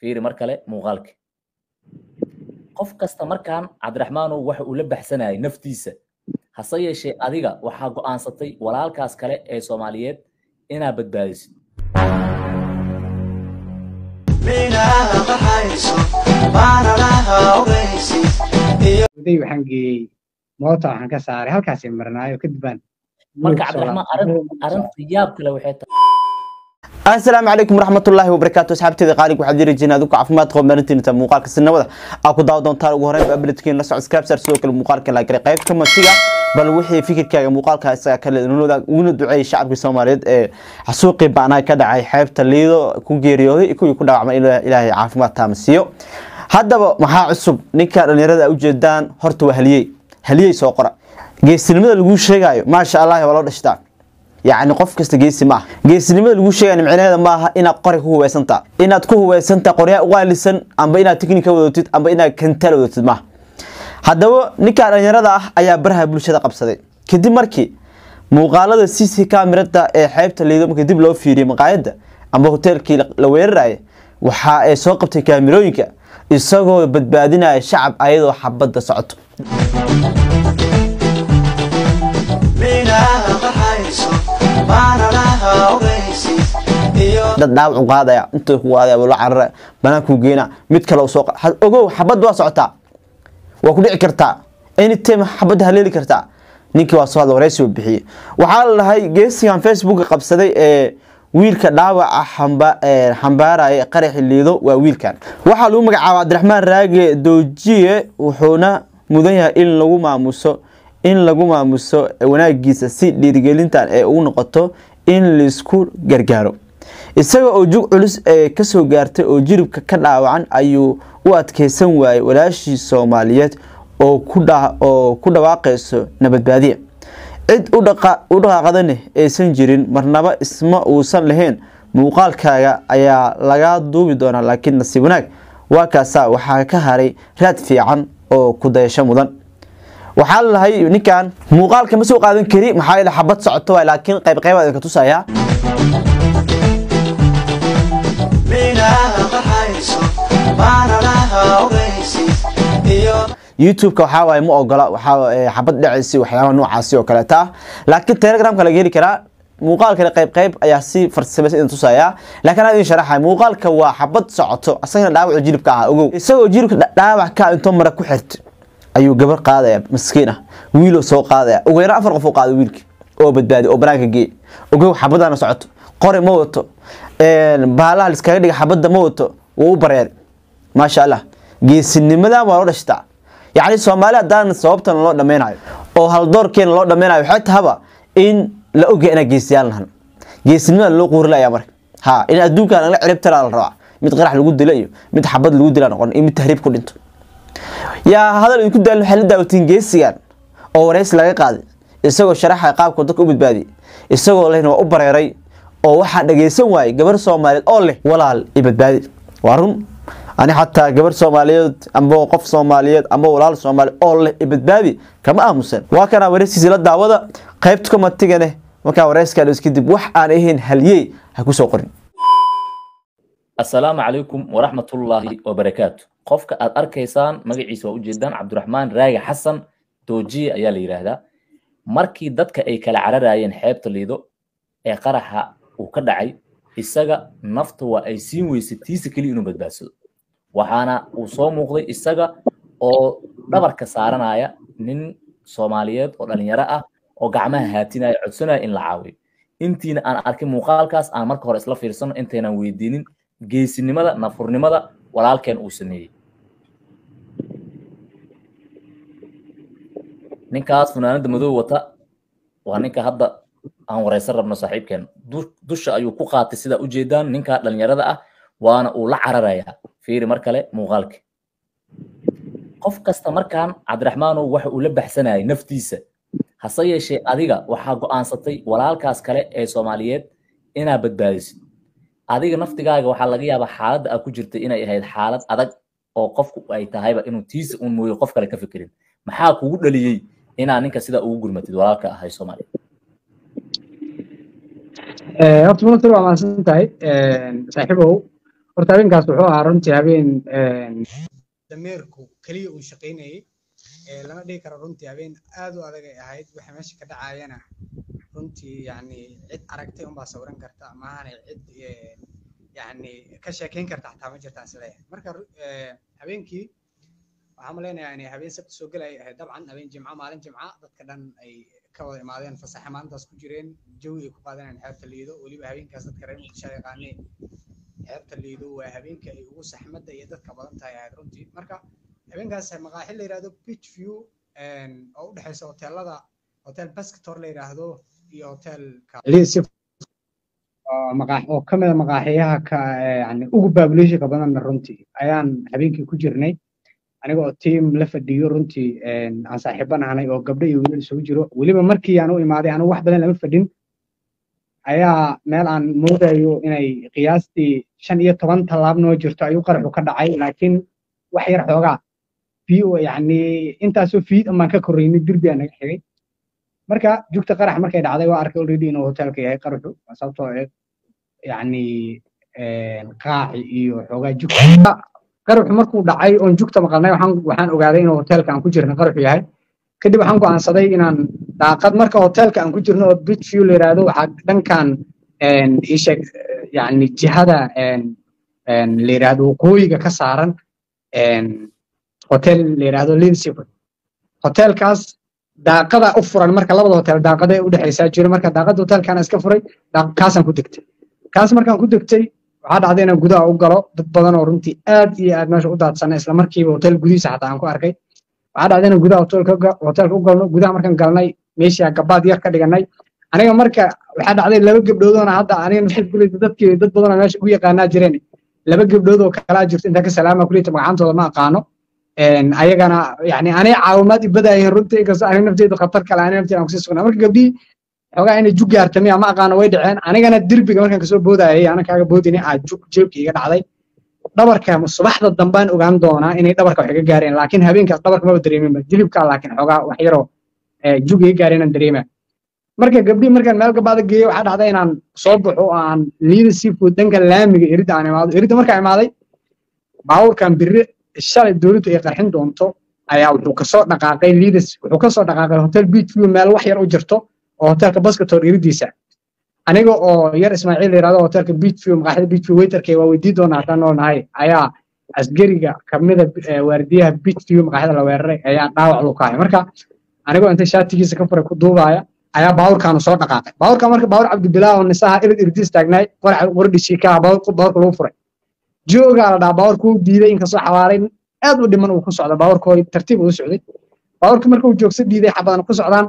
fiiri mar kale muuqaalka. Qof kasta markaan cabdiraxmaanow waxa uu la baxsanayay naftiisa hase yeeshee adiga waxaa go'aansatay walaalkaas kale ee soomaaliyeed inaa badbaadisid waxaan geeyey moota waxaan ka saaray halkaasay marnaayo kadib baan marka cabdiraxmaan arrin arrinta yaab kale waxay tahay asalaamu calaykum waraxmatullaahi wabarakaatu asxaabteeda qaaliga waxaad jiri jireen adigu caafimaad qaba maalintiinta muuqaalka sinabada. Aa ku daawa doontaan ugu horreyn abletkiin la socod scripsar sidoo kale muuqaalka la garay qaybta masiga bal wixii fikirkaaga muuqaalka isaga kale uguna duceeyay shacabka soomaaliyeed ee xasuuqii bacnaa ka dhacay xeebta liido ku geeriyooday kuwii ku dhaawacmay ilaahay caafimaad taamasiiyo haddaba maxaa cusub? Ninka dhalinyarada ujeedaan horta waa haliyey. Haliyey soo qora. Geesinimada laguu sheegayo maasha allah waa loo dhashtaa yacni qof kasta geesi maaha. Geesinimada lagu sheegaya nimcineeda maaha inaad qori ku hubaysantaa inaad ku hubaysantaa qoryaa uqaalisan amba inaad tiknika wadatid amba inaad kantaal wadatid maaha. Haddaba ninka dhalinyarada ah ayaa baraha bulshada qabsaday. Kadib markii muuqaalada cc kamirada ee xeebta liido markii dib loo fiiriyey maqaayadda amba hoteelkii la weeraraya waxa ay soo qabtay kaamirooyinka isagoo badbaadinaya shacab ayadoo xabadda socoto dad dhaawacu qaadaya inta ku qaadaya la carara banaanku geena mid kale soo ogow xabad waa socotaa waa ku dhici kartaa anytime xabadda haleeli kartaa ninkii waa soo hadla wareysi bixiyey waxaa la dhahay geesigan facebooka qabsaday ee wiilka dhaawaca xambaaraya qaraxi liido waa wiilkan. Waxaa lagu magacaaba cabdiraxmaan raage doojiye wuxuuna mudan yahay in lagu maamuso in lagu maamuso wanaagiisa si dhiirigelintan ee ugu noqoto in la isku gargaaro. Isaga oo jug culus ee ka soo gaartay oo jiribka ka dhaawacan ayuu u adkeysan waayey walaashii soomaaliyeed oo ku dhawaaqayso nabadbaadiya cid u dhaqaaqadane aysan jirin marnaba isma uusan lahayn. Muuqaalkaaga ayaa laga duubi doonaa laakiin nasiib wanaag. Waa kaasaa waxaa ka haray raad fiican oo ku dayasho mudan waxaa lalahay ninkan muuqaalka ma soo qaadan kari maxaa yeele xabad socoto laakiin qayb qaybaad idinka tusayaa. Youtube-ka waxaa waaye ma ogola waxaa xabad dhacaysi waxyaabaha noocaasi oo kaleeta ah laakiin telegramka laga heli karaa. Muuqaalkana qayb qayb ayaa si farsamaysa idin tusayaa. Laakiin aan idin sharaxay muuqaalka waa xabad socoto asagana dhaawacu jilibka ah ogow. Isagoo jilibka dhaawac ka intoo mara ku xirta ayuu gabar qaadaya maskiin ah. Wiiloo soo qaadaya. Ugu yaraan afar qof oo qaada wiilki oo badbaadi oo banaanka geey ogow xabadana socoto. Qori ma wato. Baalaha liskaga dhiga xabadda ma wato. Wuu u bareer maasha allah geesinimadan waa loo dhashtaa. Yacni soomaali haddaan sababtan loo dhameynayo oo haldoorkeena loo dhameynayo waxay tahaba in la ogya inaa geesiyaal nahan geesinimada loo quurilaya marka. Ha in adduunkan laga cirib tiraa la rabaa. Mid qarax lagu dilo mid xabad lagu dila noqon iyo mid tahriib ku dhinto yaa hadal idinku daalin waxay la daawatiin geesigan oo wareysi laga qaaday isagoo sharaxa qaabka dadka u badbaadiyay isagoo lehna waa u bareeray oo waxaa dhageysan waayey gabar soomaaliyeed oo leh walaal i badbaadi. Waa run. Ani xataa gabar soomaaliyeed amba qof soomaaliyeed amba walaal soomaali oo leh i badbaadi kama aamusan. Waa kanaa wareyskiisi la daawada qaybta komatigane markaa wareyskaa dhis kadib wax aan ahayn halyey ha ku soo qorin assalaamu calaykum waraxmatullaahi wabarakaatu qofka aad arkaysaan magaciisa waa ujeedaan cabdiraxmaan raage xasan doojiye ayaa la yidhaahdaa markii dadka ay kala cararayeen xeebta liido ee qaraxa uu ka dhacay isaga nafta waa ay siin weysay tiisa keliya inuu badbaadsado waxaana uu soo muuqday isaga oo dhabarka saaranaya nin soomaaliyeed oo dhalinyaro ah oo gacmaha haatinaya codsanaya in la caawiyo. Intiina aan arkin muuqaalkaas aan marka hore isla fiirsano intaynan weydiinin geesinimada nafurnimada walaalkeen uu sameeyey ninkaas funaanada madow wata waa ninka hadda aan wareysan rabno saaxiibkeen dusha ayuu ku qaatay sidaa ujeedaan ninka dhalinyarada ah waana uu la cararayaa fiiri mar kale muuqaalka. Qof kasta markaan cabdiraxmaanow waxa uu la baxsanayay naftiisa hase yeeshee adiga waxaa go'aansatay walaalkaas kale ee soomaaliyeed inaa badbaadisid adiga naftigaaga waxaa laga yaabaa xaaladda aad ku jirtay inay ahayd xaalad adag oo qofku ay tahayba inuu tiisa uun mooyo qof kale ka fikirin. Maxaa kugu dhaliyey inaa ninka sidaa ugu gurmatid walaalka ahay soomaaliya horta runtii waa mahadsan tahay saaxiibow. Horta habeenkaas wuxuu ahaa runtii habeen dameerku keliya uu shaqaynayay lama dhihi karo runtii habeen aad u adag ay ahayd. Waxa meesha ka dhacayana runtii yani cid aragtay unbaa sawiran karta maahane cid yani ka sheekeyn karta xataa ma jirtaan is leeyahay marka habeenkii waxaan maleynayaa inay habeen sabti soo gelay ahayd dabcan habeen jimco maalin jimca dadka dhan ay ka wada imaadeen fasaxe maalintaas ku jireen jawi ay ku qaadanayaan xeebta liido weliba habeenkaas dadka reer muqdisho yaqaanee xeebta liido waa habeenka ay ugu saxmadda iyo dadka badan tahay ahayd runtii. Marka habeenkaas maqaaxi la yidhahdo beach view oo u dhexeysa hoteelada hotel baskator la yidhaahdo iyo hotelka oo ka mida maqaaxiyaha ka yani ugu baabulationka badanna runtii ayaan habeenkii ku jirnay aniga oo tiam la fadhiyo runtii aan saaxiibanahanay oo gabdho iyo wiilal isugu jiro. Weliba markii aan u imaaday anigu wax badan lama fadhin ayaa meel aan moodayo inay qiyaastii shan iyo toban tallaab noo jirto ayuu qaraxu ka dhacay. Laakiin wax yar xoogaa fiyo yani intaasoo fiid amaan ka korreynay derbi aa naga xigay. Marka jugta qarax markay dhacday waa arkay already inuu hotelka yahay qaraxu sababtoo yani qaaci iyo xoogaa jugta qaraxu markuu dhacay oon jugta maqalnay waxaan ogaaday inuu hotelka aan ku jirna qaraxu yahay. Kadib waxaan go'aansaday inaan daaqad marka hotelka aan ku jirno oo beach view la yidhaahdo waxaa dhankan isheeg yani jihada la waqooyiga ka saaran hotel la yidhaahdo linsiford hotelkaas daaqada u furan marka labada hotel daaqada u jiro marka daaqada hotelkana iska furay kaasaan ku degtay. Kaas markaan ku degtay waxaa dhacday inaan gudaha u galo dad badan oo runtii aad iyo aad meesha u daadsanay isla markiiba hotel gudihiisa xataa aan ku arkay. Waxaa dhacday inaan gudaha hotelka u galno gudaha markaan galnay meeshii gabaad yar ka dhiganay. Aniga marka waxaa dhacday laba gabdhoodoona hadda aniga nasiib kuleyta dadkii dad badanoo meesha ugu yaqaanaa jireen. Laba gabdhood oo kalaa jirto intaa ka salaama kuleyta magacantooda ma aqaano. Ayagana yani anay caawimaad ibadaayeen runtii inkastoo aniga nafteedu khatar kale aniga nafteeda aan ku sii sugnaa marka gabdhihii xoogaa inay jug gaartamiya ma aqaano way dhaceen. Anigana derbiga markaan ka soo boodayay ana kaaga boodini aa jug jeebka iga dhacday. Dhabarka subaxda dambaan ogaan doonaa inay dhabarka wax gaareen laakiin habeenkaas dhabarka maba dareeminba jilibka laakiin xoogaa wax jug iga gaareenan dareema marka gabdhihii markaan meel gabaada geeyey waxaa dhacday inaan soo baxo oo aan liida seafood dhanka laamiga eridda aan imaado eridda markaan imaaday baabuurkan biri shalay dowladdu ay qarxin doonto ayaa wuxuu ka soo dhaqaaqay liidas wuxuu ka soo dhaqaaqay hotel beach view meel wax yar u jirto oo hotelka baskator aniga oo yar ismaaciil yiraahdo hotelka beach view maqaaxida beach view waiterkay waa weydii doonaa haddaan nool nahay ayaa asgariga kamida waardiyaha beach view maqaaxida la weeraray ayaa dhaawac lu kahay marka anigoo inta shaatigiisa ka furay ku duubaya ayaa baabuurkaanu soo dhaqaaqay. Baabuurka marka baabuur cabdibilaa oo nisaha irid iridis taagnaay qordhishii ka baabuurka lagu furay. Joogaa la dhaha baabuurka uu diiday inkastoo xawaaray aad u dhiman uu ku socda baabuurkooy tartiib uu socday. Baabuurka marka uu joogsa diiday xabadan ku socdaan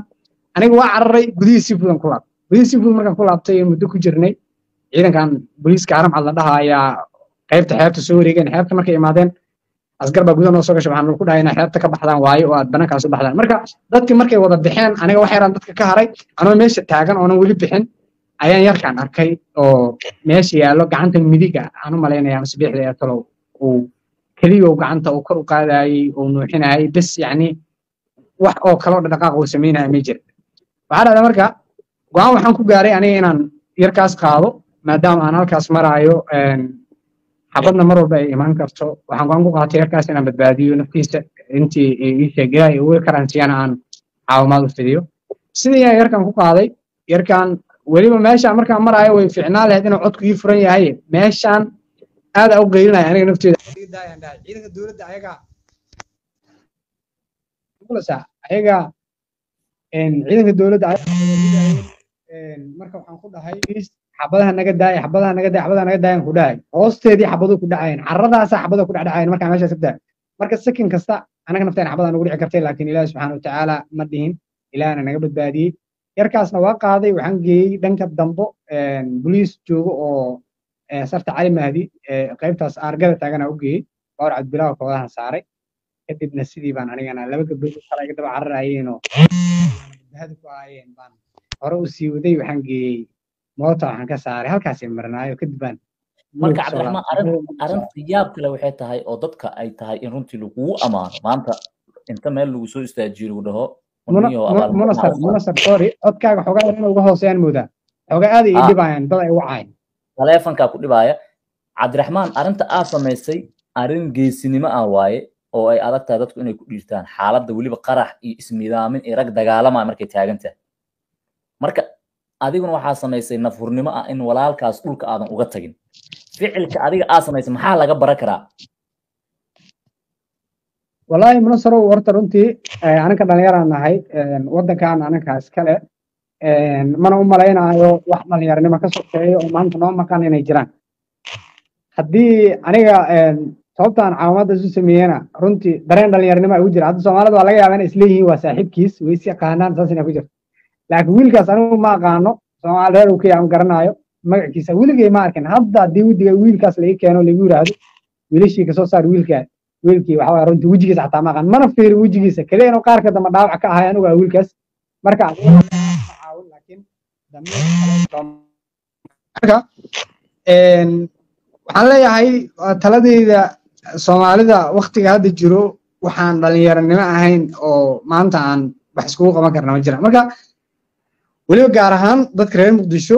aniga waa cararay gudihii seafood ku laabtay. Gudihii seafood markaan ku laabtay muddo ku jirnay ciidankan booliiska aramcad la dhaha ayaa qaybta xeebta soo wareegeen xeebta markay imaadeen asgar baa gudaha noo soo gashay waxaan ku dhahay inay xeebta ka baxdaan waayo oo aad banaankaas u baxdaan. Marka dadkii markay wada bixeen aniga wax yaraan dadka ka haray anoo meesha taagan oonan weli bixin ayaan yarkaan arkay oo meesha yaallo gacanta midiga aan u malaynaya masbiixda ee talow uu gacanta uu kor u qaadayay uu nuuxinayay bes yacni wax oo kaloo dhaqaaq uu samaynaya ma jira waxaa dhacda marka go'aan waxaan ku gaaray aniga inaan yarkaas qaado maadaama aan halkaas maraayo xabadna mar walba ay imaan karto. Waxaan go'aan ku qaatay yarkaas inaan badbaadiyo naftiisa intii ii ugu karansiyana aan caawimaad u fidiyo. Sidii ayaan yarkan ku qaaday yarkan weliba meeshaan markaan maraayo way ficnaan lahayd inuu codku ii furan yahay. Meeshaan aad u qeylinaya aniga nafteeda ciidanka dowladda ayaga ayaga ciidanka dowladda marka waxaan ku dhahay xabadaha naga daaya xabadaha naga daaya xabadaha naga daayaan ku dhahay. Hoosteedii xabaduu ku dhacayeen carradaasa xabada ku dhacdhacayen markaa meeshaas ka marka sakin kasta anaga nafteen xabadaan ugu dhici kartay laakiin ilaahi subxaana watacaala ma dhihin ilaahna naga badbaadiyey. Yarkaasna waa qaaday waxaan geeyey dhanka dambo boliis joogo oo sarta cali mahdi qaybtaas aargada taagana u geeyey bawr cabdibilaaha koodahan saaray kadibna sidii baan anigana laba gabdhood kale iga daba cararayeenoo badbaadi ku ahaayeen baan hore u sii waday waxaan geeyey moota waxaan ka saaray halkaasay marnaayo kadib baan marka cabdiraxmaan arrin arrinta yaab kale waxay tahay oo dadka ay tahay in runtii lagugu amaano maanta inta meel lagu soo istaajiyo lagu dhaho munasar munasar sorry codkaaga xogaa inay uga hooseeyaan moodaa xogaa aad ay dhibayaan dad ay wacayaan taleefankaa ku dhibaaya cabdiraxmaan arrinta aad samaysay arrin geesinimo ah waaye oo ay adag tahay dadku inay ku dhiirtaan xaaladda weliba qarax iyo ismidaamin iyo rag dagaalama markay taagan tahay marka adiguna waxaa samaysay nafhurnimo ah in walaalkaas dhulka aadan uga tagin. Ficilka adiga aad samaysay maxaa laga baran karaa? Wallaahi munasarow horta runtii anaka dhalinyaraan nahay waddankan anaka iskale mana u malaynayo wax dhalinyaranimo ka sokeeyo oo maanta noo maqan inay jiraan. Haddii aniga sababtaan caawimadda isu sameeyena runtii dareen dhalinyaranimo ay u jira. Hadda soomaalida waa laga yaabaa inay isleeyihiin waa saaxiibkiis way is yaqaanaan saas inay ku jirto. Laakiin wiilkaas anigu ma aqaano soomaali reer uu ka yaam garanaayo magaciisa weligay ma arkin. Hadda haddii wadiga wiilkaas laga keeno lagu yiraahdo wiilashii ka soo saar wiilkaa wiilkii waxa waye runtii wejigiisa xataa ma aqaan. Mana fiirin wejigiisa keliya inuu qaarka dambe dhaawac ka ahay anigu wiilkaas. Marka caawin laakiin marka waxaan leeyahay taladeyda soomaalida waktiga hadda jiro waxaan dhalinyaranimo ahayn oo maanta aan wax iskugu qaban karna ma jiraan marka weliba gaar ahaan dadka reer muqdisho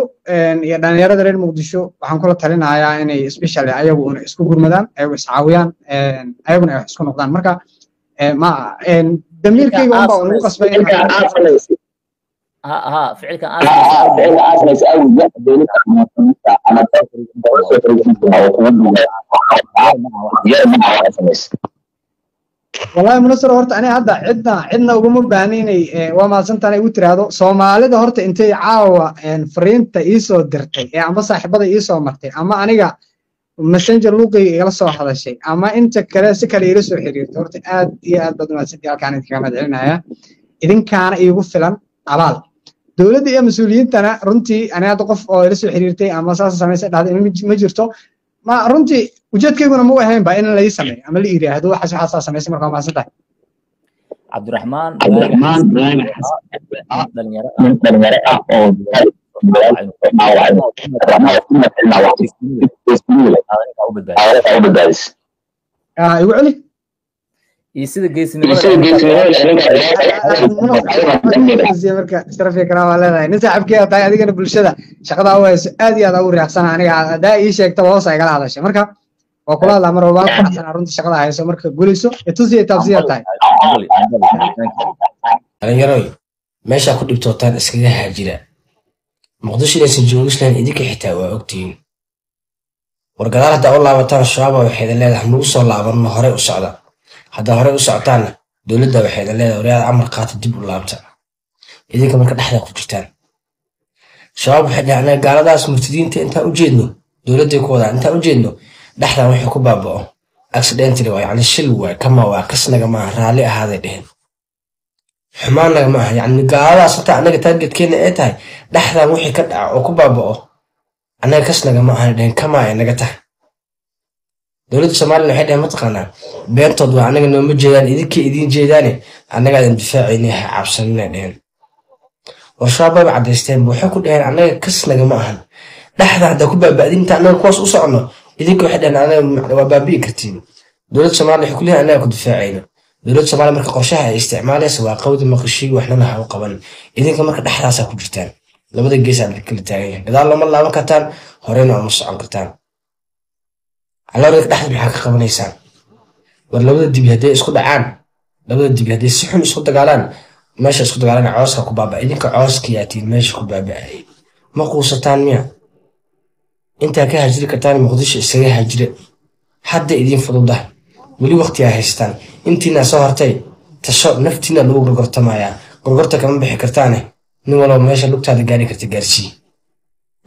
iyo dhalinyarada reer muqdisho waxaan kula talinayaa inay especially ayagu una isku gurmadaan ayagu iscaawiyaan ayaguna ay wax isku noqdaan marka ma damiirkayga unbaa ugu qasbay ficilkan aad wallahi munasar horta ani hadda cidna cidna uguma baahni inay waa mahadsantaan igu tiraahdo. Soomaalida horta intay caawa fariinta iisoo dirtay ee amba saaxiibada iisoo martay ama aniga messenger luuqiga igala soo hadashay ama inta kale si kale iila soo xiriirtay horta aad iyo aad baad mahadsantii halkaan idinkaga mahadcelinaya idinkaana iigu filan abaal dowladda iyo mas'uuliyiintana runtii ani hadda qof oo ila soo xiriirtay ama saas samaysa dhahday ma jirto ma runtii ujeedkayguna ma u ahayn ba in lai sameeyo ama la yiraahdo waxaas waxaa saa samaysay markaa mahadsan tahay. Cabdiraxmaan dhalinyaro ah oo igu celi iyo sida marka sharafiya karaa waa leedahay nin saaxiibkeeda tahay adigana bulshada shaqadaa u hayso aad iyo aad ugu reacsana aniga haddaa ii sheegtaba hoos ay gala hadashay marka waa kula hadlaa mar walbaa kuxasana runtii shaqada hayso marka gulayso itusi iyo taabsiya tahay dhalinyaroy meeshaa ku dhibtootaan iskaga haajira muqdisho inaysan idinka xitaa waa ogtihiin wargadaal haddaa u laabataan shabaaba waxayda leedahay nagu soo laabanno horey u socda haddaa horey u socotaanna dowladda waxayda leedahay waryaada amar qaata dib u laabta. Idinka marka dhexdaa ku jirtaan. Shabaab waxay dhahay anaga gaaladaas murtadiinta intaan u jeedno dowladday ku wadaan intaan u jeedno dhexdan wixii ku baaba'o. Accidentally waa yacni shil waay kama waa kasnaga maaha raalli ahaaday dheheen. Xumaannaga maaha yacni gaaladaas hataa annaga taargetkeenna ee tahay dhexdan wixii ka dhaca oo ku baaba'o annaga kasnaga ma ahan dheheen kama ay naga tahay dowladda somalilan waxay dheheen mataqaanaa beentood waa annaga nooma jeedaan idinkay idiin jeedaane annagaadan difaacayni ha cabsanina dheheen warshabaab bayba caddaysteenba waxay ku dheheen annaga kasnaga ma ahan. Dhexda haddaa ku baaba'din inta annaga kuwaas u soconno. Idinka waxay dheheen anaga waa baabi'i kartiin. Dowladda soomaaliya waxay ku annaga ku difaacayno dowladda soomaaliya marka qorshaha ay isticmaalaysa waa qawda maqashii waxnana ha u qaban. Idinka marka dhexdaasaa ku jirtaan. Labada geesaa la kala taagan yahay gadaal lama laaban kartaan horeyna uma socon kartaan aloorinka dhexda maxaa ka qabanaysaan war labada dibi hadday isku dhacaan labada dibi hadday si xun isku dagaalaan meesha isku dagaalaan cooska ku baaba idinka cooska yaatiin meesha ku baaba'ay. Ma quusataan miya? Intaa ka hajiri kartaan muqdisho isaga hajire. Hadda idiin fududah weli waqti aa haystaan. Intiina soo hortay tasho naftiina lagu gorgortamayaa. Gorgorta kama bixi kartaane. Nin walba meesha lugtaada gaari karta gaarsii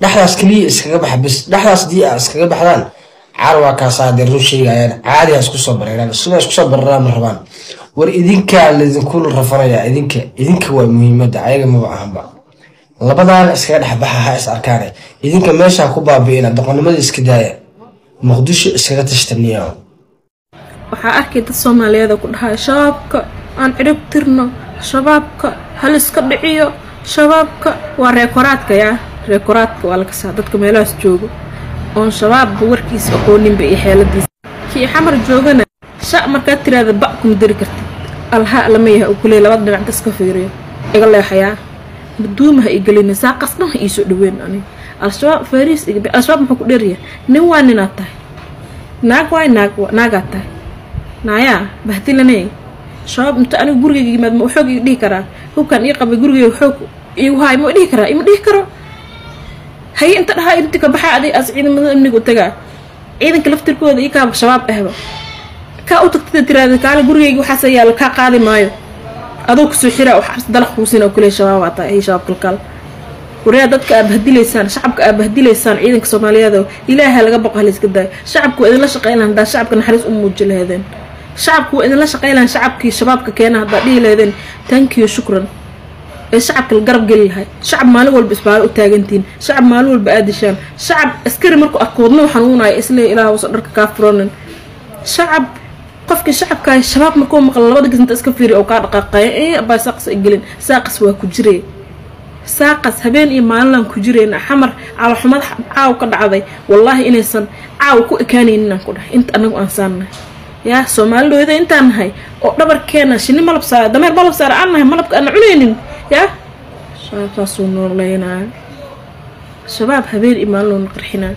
dhexdaas keliya iskaga baxa bis. Dhexdaas dii aa iskaga baxdaan caar waa kaasaa dee run sheegayaan caadi ha isku soo bareeraan sida isku soo bararaan ma rabaan. War idinkaa laydinku rafanayaa idinka idinka waa muhiimadda ayaga maba ahanba labadaan iskaga dhexbaxa ha is arkaane. Idinka meeshaa ku baabi'ina doqonnimada iska daaya muqdisho iskaga tashtaniya waxaa arkay dad soomaaliyeed oo ku dhahay shabaabka aan cirib tirno shabaabka hal iska dhiciyo shabaabka waa reekoraadka reekoraadka waa lakasaa dadka meelahaas joogo oon shabaabba warkiisa aqooninba iyo xeeladiisa. Kii xamar joogana sha markaad tiraahda ba kuma dari kartid. Alha lama yaha uu kuleey labada dhinac daska fiiriyo. Iga leexayaa maduuma ha igelina saaqasna ha iisoo dhaweyn ani. Al-shabaab fariis al-shabaab muxuu ku dheeryahay nin waa ninaad tahay. Naag waay naag naagaad tahay. Naayaa bahdilaney shabaab inta anigu gurigayga yimaad ma xoog ii dhihi karaa? Hubkan ii qabay gurigayga xoog igu haay ma dhihi karaa? Ima dhihi karo haye inta dhahaa inti ka baxaa aday as ciidamada amniga u tagaa ciidanka laftirkooda ii kaaba shabaab ahba kaa u tagtada tiraada kaale gurigayga waxaas yaalo kaa qaadi maayo. Adoo ku soo xiraa wax dalaq kuusin oo kule shabaabaa tahay ay shabaab kalkaal. Waryaa dadka aad bahdilaysaan shacabka aad bahdilaysaan ciidanka soomaaliyeed oo ilaaha laga baqo halayska daayo shacabku waa idinla shaqeyn lahan shacabka naxariis u muuji laheedeen shacabku waa idinla shaqeyn lahan shacabkii shabaabka keena haddaa dhihi laheedeen tankiyo shukran ee shacabka la garab geli lahay. Shacab maalin walba isbaalo u taagantihiin shacab maalin walba aadishaan shacab askari markuu arkoodna u xanuunayo isle ilaah usa dharka kaa furonin shacab qofkii shacabkaa shabaab markuu maqla labada gisnta iska fiiri oo kaa dhaqaaqaya ee abaa saaqas ay gelin. Saaqas waa ku jiree saaqas habeen iyo maalinaan ku jireyna xamar caloxumad caaw ka dhacday. Wallaahi inaysan caaw ku ekaanaynin aan ku dhahay. Inta anagu aan saannahay yaa soomaalidooda intaan nahay oo dhabarkeena shinni malab saara dameer malab saara aan nahay malabka aana cunaynin yaa shabaabkaasuu nooleynaa shabaab habeen iyo maalin loona qarxinaa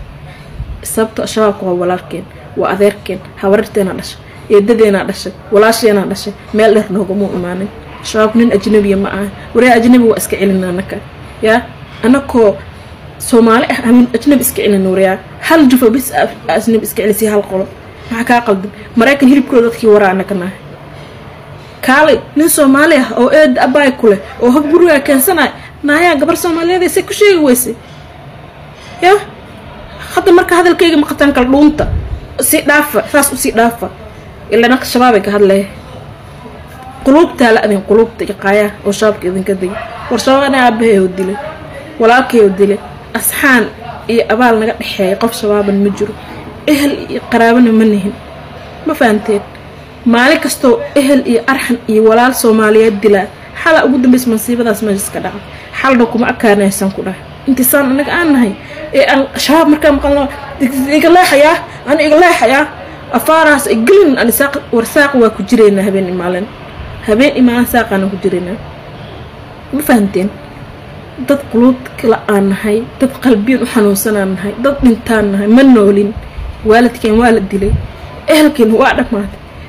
sababto shabaabka waa walaalkeen waa adeerkeen habararteenaa dhashay eedadeenaa dhashay walaasheenaa dhashay meel dheer noogamuu imaanin shabaab nin ajnabiya ma aha waryaa ajnabi waa iska celina anaka yaa anakoo soomaali ah amin ajnabi iska celina waryaa hal jufo bis ajnabi iska celisi hal qolo. Maxaa kaa qaldan? Maraykan hilibkooda dadkii waraa anaka nahay kaalay nin soomaali ah oo eeda abaay ku leh oo hab gurigaa keensanay naayaa gabar soomaaliyeed say ku sheegi weysay. Yaa hadda marka hadalkayga maqataan kala dhuunta. Sii dhaafa saas u sii dhaafa. Ilaa naka shabaabay ka hadlaya quluubtaa la adin quluubta iyo qaayaa oo shabaabka idinka degay war shabaabana aabahay oo dilay. Walaalkay dilay. Asxaan iyo abaal naga dhexeeya qof shabaaban ma jiro. Ehel iyo qaraabana ma nihin. Ma fahanteen maalin kastoo ehel iyo arxan iyo walaal soomaaliyeed dilaa xalaa ugu dambaysa masiibadaas meeshaas ka dhacay. Xalna kuma akaanaysaan ku dhahay. Intiisaan anaga aan nahay ee aan shabaab markaa maqalno iga leexayaa ana iga leexayaa afaarahaas ay gelin aan isaaq war saaq waa ku jiraynaa habeen imaalin habeen imaalin saaqaana ku jiraynaa ma fahanteen dad quluub kala aan nahay dad qalbiyan u xanuunsanaan nahay dad dhintaan nahay ma noolin. Waalidkeen waa la dilay. Ehelkeen waa dhammaatay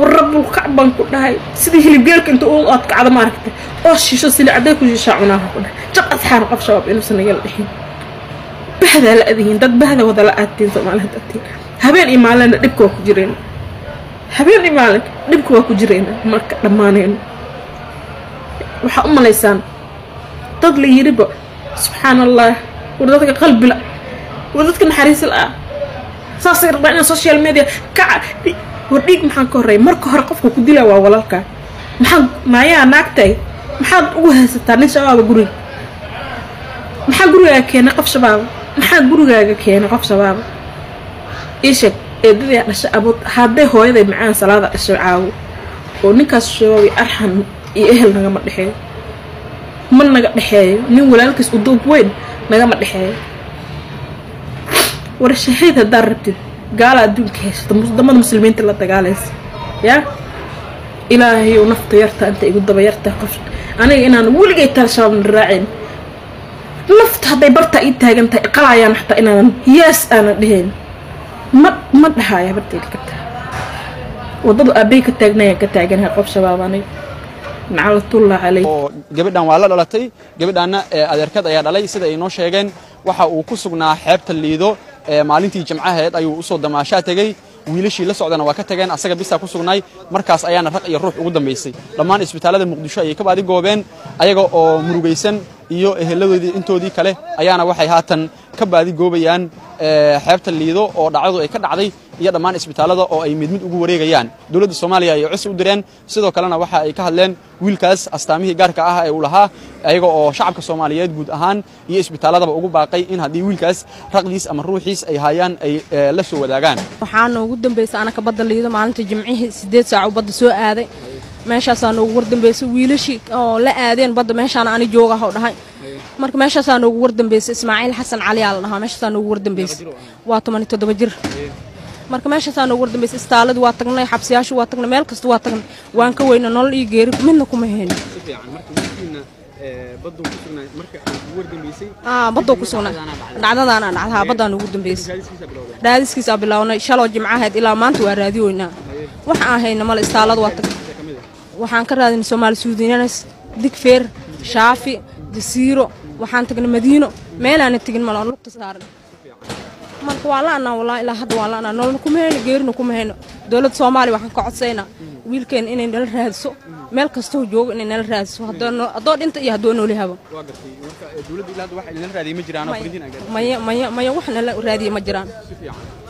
warabul kacbaan ku dhahay sidii hilibgeelka inta u aad kacda maaragtay. Oo shisho sili cadday ku shishaa cunaaha ku dhahay. Jab asxaan qof shabaab inuusan nagala dhexin bahdaa la adihiin dad bahda wada la aadtiin soomaalida dadtiin habeen iyo maalinna dhibka waa ku jireen. Habeen iyo maalin dhibka waa ku jireen marka dhammaanayno waxaa u malaysaan dad la yiriba subxaan allah war dadka qalbila war dadka naxariis la-ah saasay rabaa inaa social media kaca war dhiig maxaan ka horreeya marka hore qofka ku dilaa waa walaalkaa maxaa maayaa naagtay? Maxaad ugu haysataa nin shabaaba guriga maxaa gurigaaga keenay qof shabaaba maxaa gurigaaga keenay qof shabaaba ii sheeg eedadii dhashay abood hadday hooyaday macaan salaada dhashay caawo. Oo ninkaas shabaabi arxan iyo ehel nagama dhexeeyo. Ma naga dhexeeyo. Nin walaalkiis u duub weyn nagama dhexeeyo. War shahiid haddaad rabtid gaala adduunka haysato waddamada muslimiinta la dagaalaysa. Yaa ilaahay u nafta yarta inta igu daba yarta qof. Aniga inaan weligay taal shabaabna raacin. Nafta hadday bartaa ii taagan tahay qalayaan xataa inaanan yaas aanan dhehayn ma ma dhahaya bartayda ka tahay wadadu aabay ka taagnayaan ka taaganahay qof shabaab aniga. Oo gabadhan waa la dhalatay. Gabadhaanna adeerkad ayaa dhalay. Sida ay noo sheegeen waxa uu ku sugnaa xeebta liido maalintii jimcaheed ayuu u soo damaashaa tegey. Wiilashii la socdana waa ka tageen asaga bisaa ku sugnaay markaas ayaana raq iyo ruux ugu dambaysay dhammaan isbitaallada muqdisho ayay ka baadi goobeen ayaga oo murugaysan iyo eheladoodii intoodii kale ayaana waxay haatan ka baadi goobayaan xeebta liido oo dhacdadu ay ka dhacday iyo dhammaan isbitaalada oo ay mid mid ugu wareegayaan. Dowladda soomaaliya ayay cos u direen sidoo kalena waxa ay ka hadleen wiilkaas astaamihii gaarka ah ee uu lahaa ayaga oo shacabka soomaaliyeed guud ahaan iyo isbitaaladaba ugu baaqay in haddii wiilkaas raqdiis ama ruuxiis ay hayaan ay la soo wadaagaan. Waxaa noogu dambaysa anaka badda liido maalinta jimcihii siddeed saac badda soo aaday. Meeshaasaa noogu wardambaysay wiilashii oo la aadeen badda meeshaana ani jooga oo dhahay marka meeshaasaa noogu wardambaysay ismaaciil xasan cali aa la dhahaa. Meeshaasaa noogu wardambaysay waa toban iyo toddoba jir. Marka meeshaasaa noogu wardambaysay istaaladii waa tagnay xabsiyaashu waa tagnay meel kasta waa tagnay. Waan ka weyna nolol iyo geeri midna kuma hayno badoo ku sugnay dhacdadaana dhacdahaa baddaan ugu dambaysay raadiskiisaa bilownay shaloo jimcaheed ilaa maanta waa raadiyoynaa wax aan hayna male istaalada waa tagnay waxaan ka raadinay soomaali suudiyanes digfeer shaafi jasiiro waxaan tagnay madiino. Meelaana tegin malo lugta saaran. Marka waa la'anaa walaa ilaa hadda waa la'anaa nololna kuma hayno geerina kuma hayno dowladda soomaaliya waxaan ka codsaynaa wiilkeena inay nala raadiso meel kastoo joogo inay nala raadiso haddoo dhinta iyo haddoo nooli habo maya wax nala raadiye ma jiraan.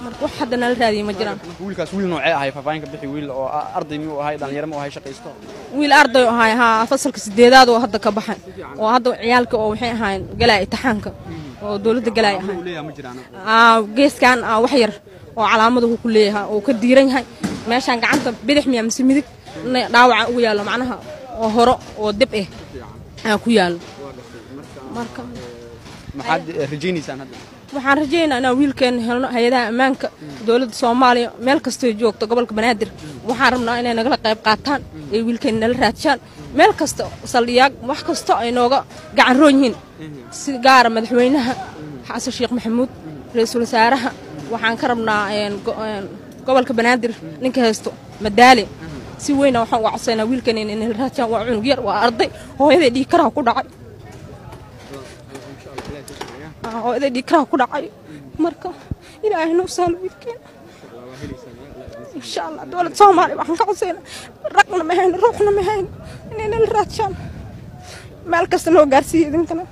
Marka wax hadda nala raadiye ma jiraan. Wiilkaas wiil noocee ahay faahfaahin ka bixi wiil oo arday miyuu ahay dhalinyaro muu ahay shaqaysto? Wiil arday oo ahay haa fasalka sideedaad oo hadda ka baxay oo hadda ciyaalka oo waxay ahaayeen galaya imtixaanka oo dowladda galaya ahay geeskan wax yar oo calaamada uu ku leeyahay oo ka diiran yahay meeshaan gacanta bidix miya mise midig? Dhaawaca ugu yaallo macnaha oo horo oo deb eh aa ku yaallo marka maxaad rajaynaysaan hadda? waxaan rajaynaa inaan wiilkeena helno hay'adaha ammaanka dowladda soomaaliya. Meel kastoo joogto gobolka banaadir. Waxaan rabnaa inay nagala qayb qaataan ay wiilkeena nala raadshaan meel kasta saldhiyaag wax kasto ay nooga gacan roon yihiin. Si gaara madaxweynaha xasan sheekh maxamuud ra'iisul wasaaraha. Waxaan ka rabnaa gobolka banaadir ninka haysto madaale si weyna waxaan uga codsaynaa wiilkeena inay raadshaan waa cunug yar waa arday. Hooyaday dhiigkaraha ku dhacay. Hooyaday dhiigkaraha ku dhacay. Marka ilaahay noo sahlo wiilkeena. Insha allah dowladda soomaaliya waxaan ka codsaynaa raqna ma hayno ruuxna ma hayno inay nala raadshaan meel kasta noo gaarsiiya idinkana.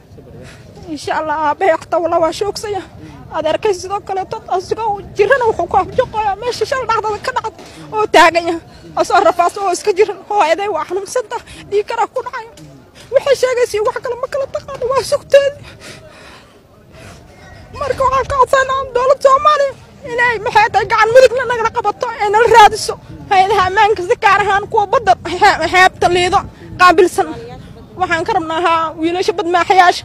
Insha allah aabbahay xataa walaa waa shoogsaya adeerkay sidoo kaleeto asigoo jirana wuxuu ku afjoqoyaa meesha shal dhacdada ka dhacda oo taagan yahay asoo rafaas oo iska jiran hooyaday waa xanuunsanta dhiigkaraa ku dhacaya waxay sheegaysa wax kale ma kala taqaano waa sugteedi marka waxaan ka codsanaa dowladda soomaaliya inay maxay tahay gacan mudugna nagala qabato ee nala raadiso hay-adaha ammaanka si gaar ahaan kuwa badda xeebta liido qaabilsan waxaan ka rabnaa haa wiilasha badmaaxayaasha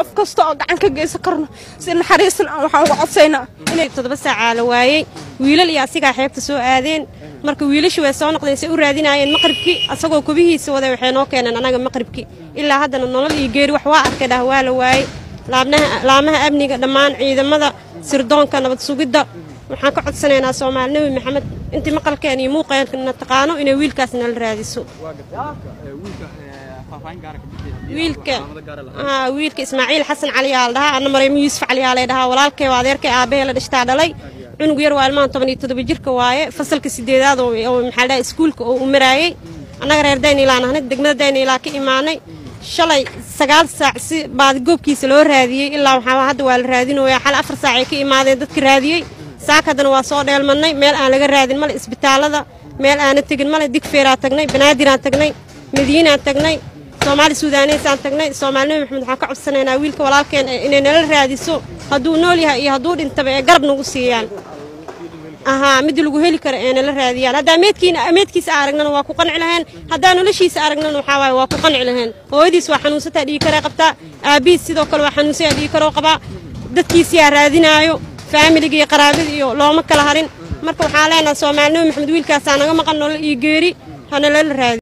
qof kasta oo gacan ka geysan karno si naxariisna aan waxaan uga codsaynaa inay toddoba saacaa la waayey wiilal iyo asigaa xeebta soo aadeen. Marka wiilashii way soo noqdeen say u raadinaayeen maqribkii asagoo kubihiisa waday waxay noo keeneen anaga maqribkii. Ilaa haddana nolol iyo geeri wax waa arkay dhah waa la waayey laamaha amniga dhammaan ciidamada sirdoonka nabad sugidda. Waxaan ka codsanaynaa soomaali nebi maxamed. Intii maqalkeen iyo muuqeenna taqaano inay wiilkaas nala raadiso wiilka wiilka ismaaciil xasan cali aa la dhahaa anna maraymo yuusuf cali aa lay dhahaa walaalkay waa adeerkay aabbahe la dhishtaa dhalay cunug yar waa ilmahan toban iyo toddoba jirka waaye fasalka sideedaad oo maxaa dhaha iskuulka oo u maraayey annaga reer daynilaan ahnay degmada dayniilaa ka imaanay shalay sagaal saac si baadigoobkiisa loo raadiyey ilaa waxaa hadda waa la raadinoyaa xal afar saacay ka imaadeen dadka raadiyey saak haddana waa soo dheelmannay meel aan laga raadin male isbitaallada meel aana tegin male digfeeraan tagnay banaadiraan tagnay madiinaan tagnay soomaali suudaneysaan tagnay soomaali nebi maxamed waxaan ka codsanaynaa wiilka walaalkeen inay nala raadiso hadduu nool yahay iyo hadduu dhintaba ee garab nagu siiyaan. Ahaa midii lagu heli karo ee nala raadiyaan. Haddaa meedkiisa aragnana waa ku qanci lahayn. Haddaa noloshiisa aragnana waxaa waaye waa ku qanci lahayn. Hooyadiis waa xanuunsataa dhiigi karay qabtaa aabbihiis sidoo kale waa xanuunsayaa dhiigi karoo qabaa dadkiisiyaa raadinaayo faamiliga iyo qaraabada iyo looma kala harin. Marka waxaan leenahay soomaali nebi maxamed wiilkaasaa naga maqan nolol iyo geeri hana lala raadi